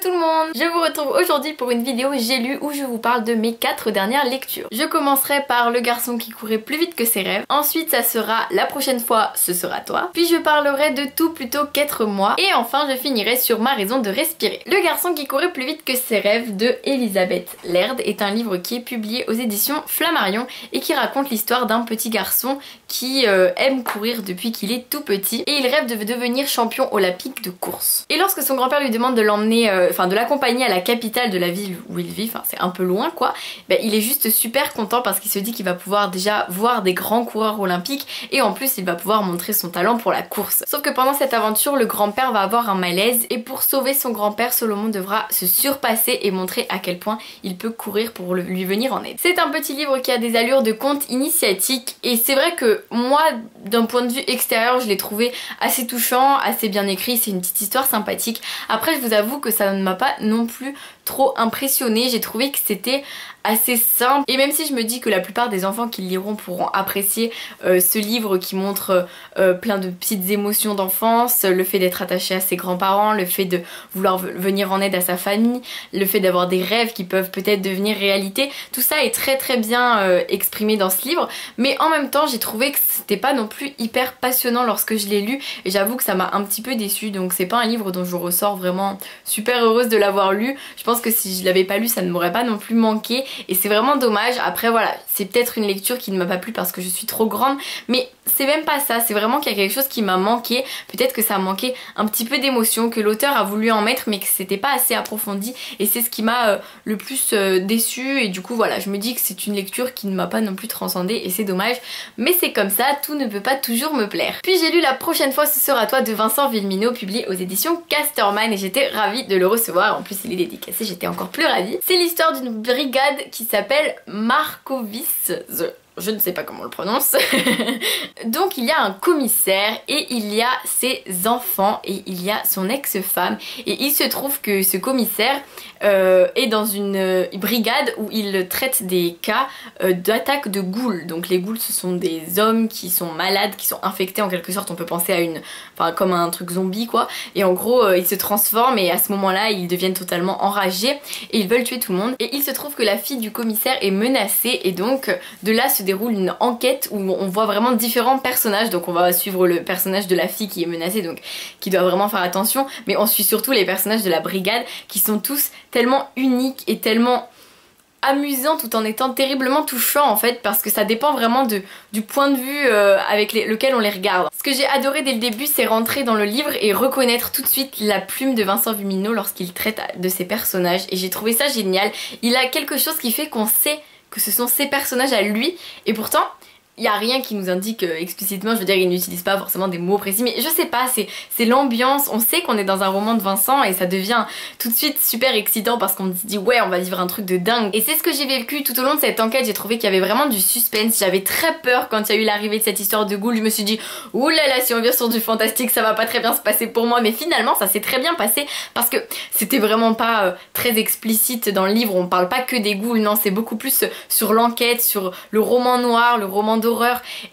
tout le monde Je vous retrouve aujourd'hui pour une vidéo j'ai lu où je vous parle de mes 4 dernières lectures. Je commencerai par Le garçon qui courait plus vite que ses rêves, ensuite ça sera La prochaine fois ce sera toi, puis je parlerai de tout plutôt qu'être moi, et enfin je finirai sur Ma raison de respirer. Le garçon qui courait plus vite que ses rêves de Elisabeth Laird est un livre qui est publié aux éditions Flammarion et qui raconte l'histoire d'un petit garçon qui euh, aime courir depuis qu'il est tout petit et il rêve de devenir champion olympique de course. Et lorsque son grand-père lui demande de l'emmener, euh, enfin de l'accompagner à la capitale de la ville où il vit, enfin c'est un peu loin quoi, ben, il est juste super content parce qu'il se dit qu'il va pouvoir déjà voir des grands coureurs olympiques et en plus il va pouvoir montrer son talent pour la course. Sauf que pendant cette aventure, le grand-père va avoir un malaise et pour sauver son grand-père, Solomon devra se surpasser et montrer à quel point il peut courir pour lui venir en aide. C'est un petit livre qui a des allures de conte initiatique et c'est vrai que moi, d'un point de vue extérieur, je l'ai trouvé assez touchant, assez bien écrit, c'est une petite histoire sympathique. Après, je vous avoue que ça m'a pas non plus trop impressionnée, j'ai trouvé que c'était assez simple. Et même si je me dis que la plupart des enfants qui liront pourront apprécier euh, ce livre qui montre euh, plein de petites émotions d'enfance, le fait d'être attaché à ses grands-parents, le fait de vouloir venir en aide à sa famille, le fait d'avoir des rêves qui peuvent peut-être devenir réalité, tout ça est très très bien euh, exprimé dans ce livre. Mais en même temps j'ai trouvé que c'était pas non plus hyper passionnant lorsque je l'ai lu. Et j'avoue que ça m'a un petit peu déçu donc c'est pas un livre dont je ressors vraiment super heureuse de l'avoir lu, je pense que si je l'avais pas lu ça ne m'aurait pas non plus manqué. Et c'est vraiment dommage. Après voilà, c'est peut-être une lecture qui ne m'a pas plu parce que je suis trop grande mais c'est même pas ça, c'est vraiment qu'il y a quelque chose qui m'a manqué. Peut-être que ça a manqué un petit peu d'émotion, que l'auteur a voulu en mettre mais que c'était pas assez approfondi. Et c'est ce qui m'a euh, le plus euh, déçu. Et du coup voilà, je me dis que c'est une lecture qui ne m'a pas non plus transcendée. Et c'est dommage. Mais c'est comme ça, tout ne peut pas toujours me plaire. Puis j'ai lu La prochaine fois ce sera toi de Vincent Villemino publié aux éditions Casterman et j'étais ravie de le recevoir, en plus il est dédicacé, j'étais encore plus ravie. C'est l'histoire d'une brigade qui s'appelle Markovis je ne sais pas comment on le prononce. Donc il y a un commissaire et il y a ses enfants et il y a son ex-femme et il se trouve que ce commissaire euh, est dans une euh, brigade où il traite des cas euh, d'attaque de ghouls. Donc les ghouls ce sont des hommes qui sont malades, qui sont infectés en quelque sorte, on peut penser à une, enfin comme un truc zombie quoi. Et en gros ils se transforment et à ce moment là ils deviennent totalement enragés et ils veulent tuer tout le monde. Et il se trouve que la fille du commissaire est menacée et donc de là se déroule une enquête où on voit vraiment différents personnages. Donc on va suivre le personnage de la fille qui est menacée, donc qui doit vraiment faire attention. Mais on suit surtout les personnages de la brigade qui sont tous tellement uniques et tellement amusants tout en étant terriblement touchants en fait parce que ça dépend vraiment de, du point de vue euh, avec lequel on les regarde. Ce que j'ai adoré dès le début c'est rentrer dans le livre et reconnaître tout de suite la plume de Vincent Vimino lorsqu'il traite de ses personnages et j'ai trouvé ça génial. Il a quelque chose qui fait qu'on sait que ce sont ses personnages à lui. Et pourtant il n'y a rien qui nous indique euh, explicitement, je veux dire, il n'utilise pas forcément des mots précis, mais je sais pas, c'est l'ambiance, on sait qu'on est dans un roman de Vincent et ça devient tout de suite super excitant parce qu'on se dit ouais, on va vivre un truc de dingue. Et c'est ce que j'ai vécu tout au long de cette enquête, j'ai trouvé qu'il y avait vraiment du suspense, j'avais très peur quand il y a eu l'arrivée de cette histoire de ghoul, je me suis dit oulala, si on vient sur du fantastique, ça va pas très bien se passer pour moi, mais finalement ça s'est très bien passé parce que c'était vraiment pas euh, très explicite dans le livre, on parle pas que des ghouls, non, c'est beaucoup plus sur l'enquête, sur le roman noir, le roman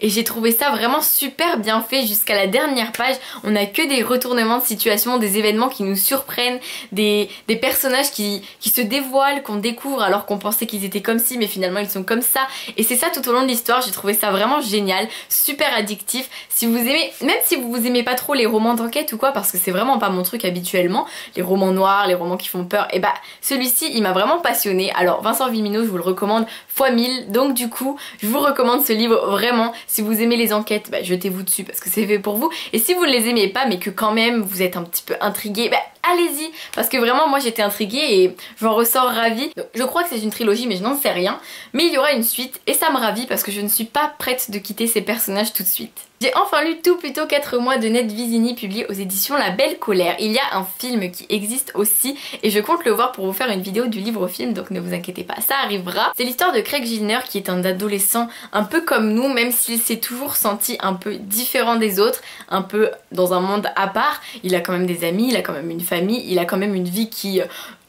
et j'ai trouvé ça vraiment super bien fait jusqu'à la dernière page. On a que des retournements de situation, des événements qui nous surprennent, des, personnages qui, qui se dévoilent, qu'on découvre alors qu'on pensait qu'ils étaient comme ci mais finalement ils sont comme ça. Et c'est ça tout au long de l'histoire, j'ai trouvé ça vraiment génial, super addictif. Si vous aimez, même si vous aimez pas trop les romans d'enquête ou quoi, parce que c'est vraiment pas mon truc habituellement, les romans noirs, les romans qui font peur, et bah celui-ci il m'a vraiment passionné. Alors Vincent Vimino je vous le recommande fois 1000, donc du coup je vous recommande ce livre vraiment, si vous aimez les enquêtes, bah, jetez-vous dessus parce que c'est fait pour vous. Et si vous ne les aimez pas, mais que quand même vous êtes un petit peu intrigué, bah, allez-y parce que vraiment moi j'étais intriguée et j'en ressors ravie. je crois que c'est une trilogie mais je n'en sais rien. Mais il y aura une suite et ça me ravit parce que je ne suis pas prête de quitter ces personnages tout de suite. J'ai enfin lu tout plutôt 4 mois de Ned Vizini publié aux éditions La Belle Colère. Il y a un film qui existe aussi et je compte le voir pour vous faire une vidéo du livre film donc ne vous inquiétez pas, ça arrivera. C'est l'histoire de Craig Gilner qui est un adolescent un peu comme nous même s'il s'est toujours senti un peu différent des autres, un peu dans un monde à part. Il a quand même des amis, il a quand même une il a quand même une vie qui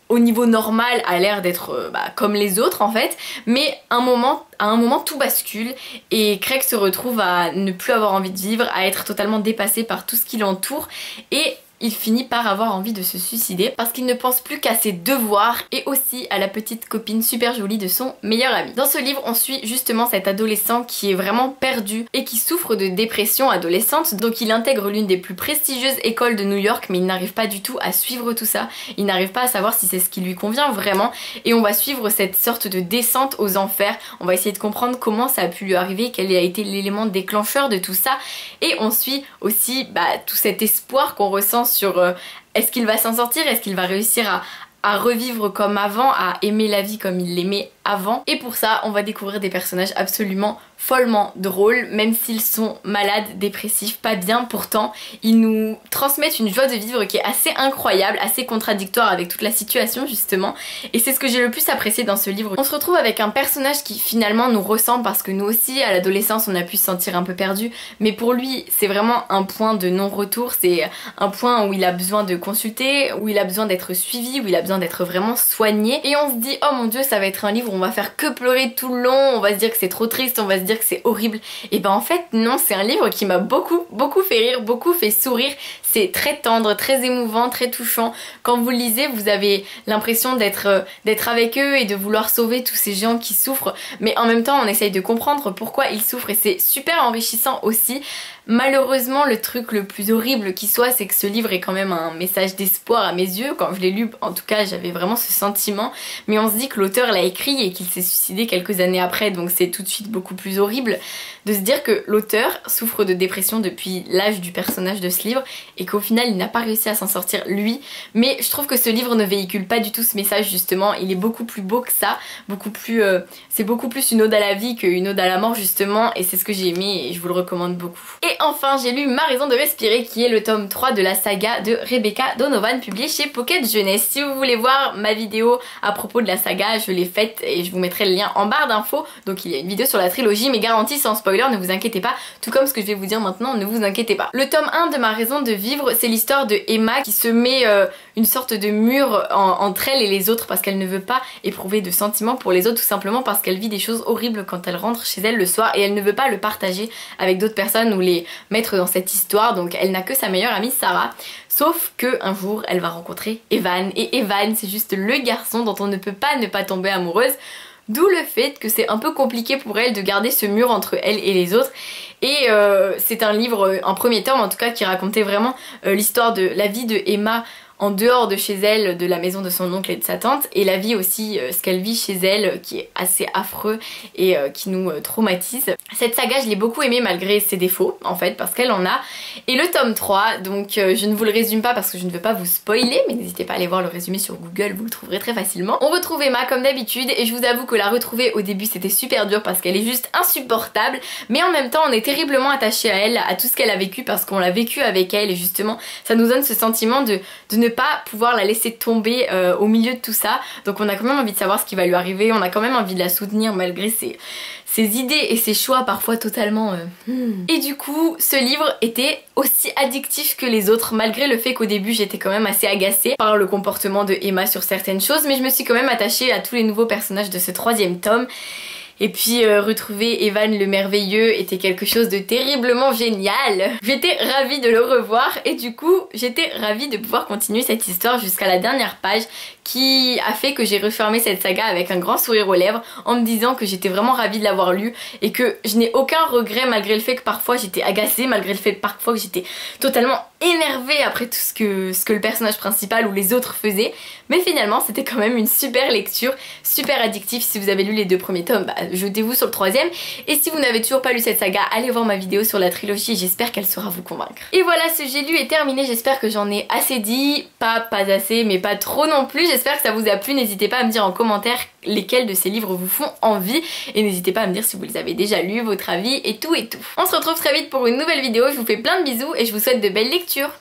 au niveau normal a l'air d'être euh, bah, comme les autres en fait. Mais à un moment tout bascule et Craig se retrouve à ne plus avoir envie de vivre, à être totalement dépassé par tout ce qui l'entoure. Et il finit par avoir envie de se suicider parce qu'il ne pense plus qu'à ses devoirs et aussi à la petite copine super jolie de son meilleur ami. Dans ce livre, on suit justement cet adolescent qui est vraiment perdu et qui souffre de dépression adolescente. Donc il intègre l'une des plus prestigieuses écoles de New York mais il n'arrive pas du tout à suivre tout ça. Il n'arrive pas à savoir si c'est ce qui lui convient vraiment et on va suivre cette sorte de descente aux enfers. On va essayer de comprendre comment ça a pu lui arriver, quel a été l'élément déclencheur de tout ça et on suit aussi bah, tout cet espoir qu'on ressent sur euh, est-ce qu'il va s'en sortir, est-ce qu'il va réussir à, à revivre comme avant, à aimer la vie comme il l'aimait Et pour ça, on va découvrir des personnages absolument follement drôles, même s'ils sont malades, dépressifs, pas bien, pourtant ils nous transmettent une joie de vivre qui est assez incroyable, assez contradictoire avec toute la situation justement, et c'est ce que j'ai le plus apprécié dans ce livre. On se retrouve avec un personnage qui finalement nous ressemble parce que nous aussi à l'adolescence on a pu se sentir un peu perdu, mais pour lui c'est vraiment un point de non-retour, c'est un point où il a besoin de consulter, où il a besoin d'être suivi, où il a besoin d'être vraiment soigné, et on se dit oh mon dieu ça va être un livre où on va faire que pleurer tout le long, on va se dire que c'est trop triste, on va se dire que c'est horrible. Et ben en fait non, c'est un livre qui m'a beaucoup beaucoup fait rire, beaucoup fait sourire. C'est très tendre, très émouvant, très touchant. Quand vous lisez, vous avez l'impression d'être euh, d'être avec eux et de vouloir sauver tous ces gens qui souffrent, mais en même temps on essaye de comprendre pourquoi ils souffrent et c'est super enrichissant aussi. Malheureusement, le truc le plus horrible qui soit, c'est que ce livre est quand même un message d'espoir à mes yeux. Quand je l'ai lu, en tout cas, j'avais vraiment ce sentiment. Mais on se dit que l'auteur l'a écrit et qu'il s'est suicidé quelques années après, donc c'est tout de suite beaucoup plus horrible de se dire que l'auteur souffre de dépression depuis l'âge du personnage de ce livre et qu'au final, il n'a pas réussi à s'en sortir lui. Mais je trouve que ce livre ne véhicule pas du tout ce message justement. Il est beaucoup plus beau que ça, beaucoup plus, euh, c'est beaucoup plus une ode à la vie qu'une ode à la mort justement. Et c'est ce que j'ai aimé et je vous le recommande beaucoup. Enfin, j'ai lu Ma raison de respirer qui est le tome 3 de la saga de Rebecca Donovan publié chez Pocket Jeunesse. Si vous voulez voir ma vidéo à propos de la saga, je l'ai faite et je vous mettrai le lien en barre d'infos. Donc il y a une vidéo sur la trilogie mais garantie sans spoiler, ne vous inquiétez pas. Tout comme ce que je vais vous dire maintenant, ne vous inquiétez pas. Le tome 1 de Ma raison de vivre, c'est l'histoire de Emma qui se met euh, une sorte de mur entre elle et les autres parce qu'elle ne veut pas éprouver de sentiments pour les autres tout simplement parce qu'elle vit des choses horribles quand elle rentre chez elle le soir et elle ne veut pas le partager avec d'autres personnes ou les mettre dans cette histoire. Donc elle n'a que sa meilleure amie Sarah. Sauf que un jour elle va rencontrer Evan. Et Evan c'est juste le garçon dont on ne peut pas ne pas tomber amoureuse. D'où le fait que c'est un peu compliqué pour elle de garder ce mur entre elle et les autres. Et euh, c'est un livre, un premier tome en tout cas, qui racontait vraiment euh, l'histoire de la vie de Emma en dehors de chez elle, de la maison de son oncle et de sa tante, et la vie aussi, euh, ce qu'elle vit chez elle, euh, qui est assez affreux et euh, qui nous traumatise. Cette saga, je l'ai beaucoup aimée malgré ses défauts, en fait, parce qu'elle en a. Et le tome 3, donc je ne vous le résume pas parce que je ne veux pas vous spoiler, mais n'hésitez pas à aller voir le résumé sur Google, vous le trouverez très facilement. On retrouve Emma comme d'habitude, et je vous avoue que la retrouver au début c'était super dur parce qu'elle est juste insupportable, mais en même temps on est terriblement attaché à elle, à tout ce qu'elle a vécu parce qu'on l'a vécu avec elle, et justement ça nous donne ce sentiment de, de ne pas pouvoir la laisser tomber euh, au milieu de tout ça. Donc on a quand même envie de savoir ce qui va lui arriver, on a quand même envie de la soutenir malgré ses, ses idées et ses choix parfois totalement... Euh, hmm. Et du coup, ce livre était aussi addictif que les autres, malgré le fait qu'au début j'étais quand même assez agacée par le comportement de Emma sur certaines choses, mais je me suis quand même attachée à tous les nouveaux personnages de ce troisième tome. Et puis euh, retrouver Evan le merveilleux était quelque chose de terriblement génial. J'étais ravie de le revoir et du coup j'étais ravie de pouvoir continuer cette histoire jusqu'à la dernière page qui a fait que j'ai refermé cette saga avec un grand sourire aux lèvres en me disant que j'étais vraiment ravie de l'avoir lu et que je n'ai aucun regret malgré le fait que parfois j'étais agacée, malgré le fait que parfois j'étais totalement énervée après tout ce que, ce que le personnage principal ou les autres faisaient. Mais finalement c'était quand même une super lecture, super addictive. Si vous avez lu les deux premiers tomes, bah, jetez-vous sur le troisième. Et si vous n'avez toujours pas lu cette saga, allez voir ma vidéo sur la trilogie, j'espère qu'elle saura vous convaincre. Et voilà, ce j'ai lu est terminé, j'espère que j'en ai assez dit, pas pas assez, mais pas trop non plus. J'espère que ça vous a plu, n'hésitez pas à me dire en commentaire lesquels de ces livres vous font envie et n'hésitez pas à me dire si vous les avez déjà lus, votre avis et tout et tout. On se retrouve très vite pour une nouvelle vidéo, je vous fais plein de bisous et je vous souhaite de belles lectures.